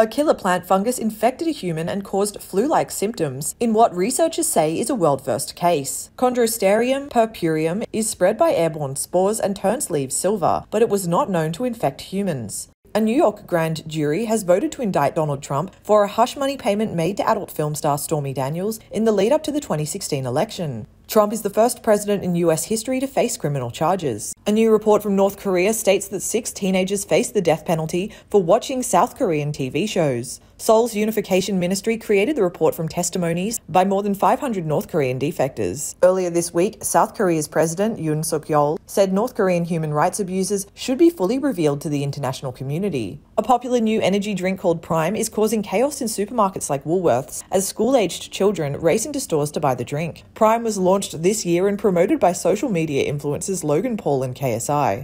A killer plant fungus infected a human and caused flu like symptoms in what researchers say is a world first case. Chondrostereum purpureum is spread by airborne spores and turns leaves silver, but it was not known to infect humans. A New York grand jury has voted to indict Donald Trump for a hush money payment made to adult film star Stormy Daniels in the lead up to the 2016 election. Trump is the first president in US history to face criminal charges. A new report from North Korea states that six teenagers face the death penalty for watching South Korean TV shows. Seoul's Unification Ministry created the report from testimonies by more than 500 North Korean defectors. Earlier this week, South Korea's President Yoon Suk Yeol said North Korean human rights abuses should be fully revealed to the international community. A popular new energy drink called Prime is causing chaos in supermarkets like Woolworths as school aged children race into stores to buy the drink. Prime was launched this year and promoted by social media influencers Logan Paul and KSI.